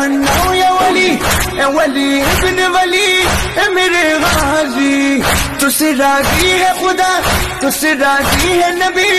تمنا یا ولی، اے ولی، ابن ولی، اے میرے غازی، تو راضی ہے خدا تس راضی ہے نبی